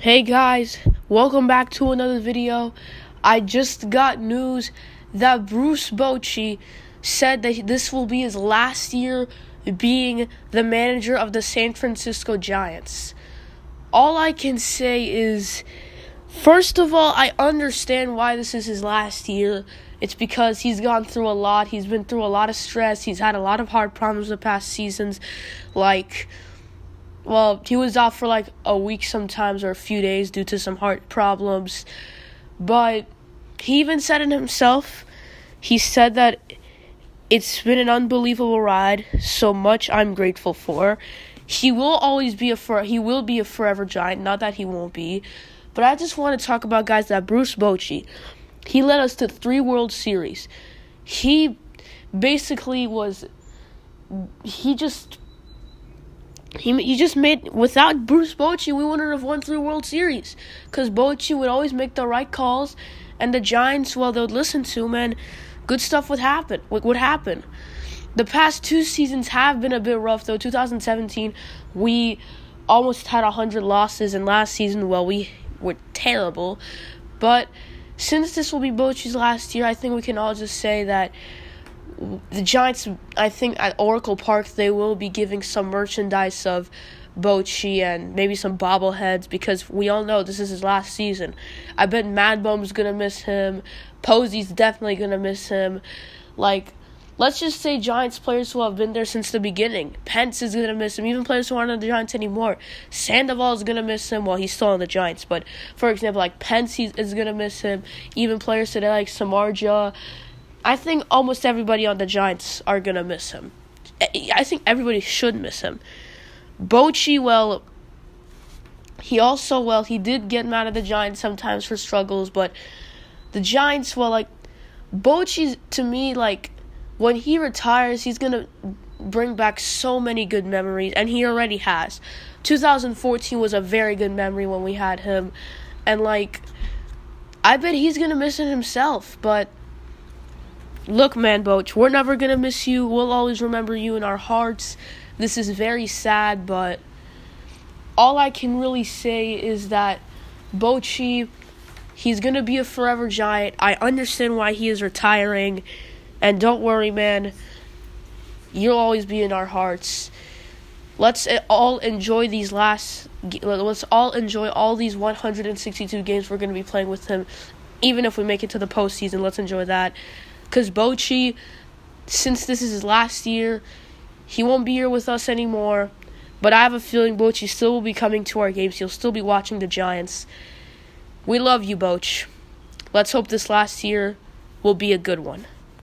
Hey guys, welcome back to another video. I just got news that Bruce Bochy said that this will be his last year being the manager of the San Francisco Giants. All I can say is, first of all, I understand why this is his last year. It's because he's gone through a lot. He's been through a lot of stress. He's had a lot of hard problems the past seasons, like well, he was out for like a week sometimes or a few days due to some heart problems. But he even said it himself. He said that it's been an unbelievable ride, so much I'm grateful for. He will always be a for he will be a forever giant, not that he won't be. But I just want to talk about guys that Bruce Bochy. He led us to three World Series. He basically was he just he he just made without Bruce Bochy, we wouldn't have won three World Series because Bochy would always make the right calls, and the Giants, well, they'd listen to him, and good stuff would happen. Would happen. The past two seasons have been a bit rough though. 2017, we almost had hundred losses, and last season, well, we were terrible. But since this will be Bochy's last year, I think we can all just say that the Giants, I think at Oracle Park, they will be giving some merchandise of Bochy and maybe some bobbleheads because we all know this is his last season. I bet Mad Bum's gonna miss him. Posey's definitely gonna miss him. Like, let's just say Giants players who have been there since the beginning. Pence is gonna miss him. Even players who aren't on the Giants anymore. Sandoval is gonna miss him. Well, he's still on the Giants, but for example, like Pence is gonna miss him. Even players today like Samardzija I think almost everybody on the Giants are gonna miss him. I think everybody should miss him. Bochy, well, he also well he did get mad at the Giants sometimes for struggles, but the Giants, well, like Bochy to me, like when he retires, he's gonna bring back so many good memories, and he already has. 2014 was a very good memory when we had him, and like I bet he's gonna miss it himself, but Look, man, Boch, we're never gonna miss you. We'll always remember you in our hearts. This is very sad, but all I can really say is that Bochy, he's gonna be a forever giant. I understand why he is retiring, and don't worry, man. You'll always be in our hearts. Let's eh, all enjoy these last. Let's all enjoy all these 162 games we're gonna be playing with him. Even if we make it to the postseason, let's enjoy that. Because Bochy, since this is his last year, he won't be here with us anymore. But I have a feeling Bochy still will be coming to our games. He'll still be watching the Giants. We love you, Boch. Let's hope this last year will be a good one.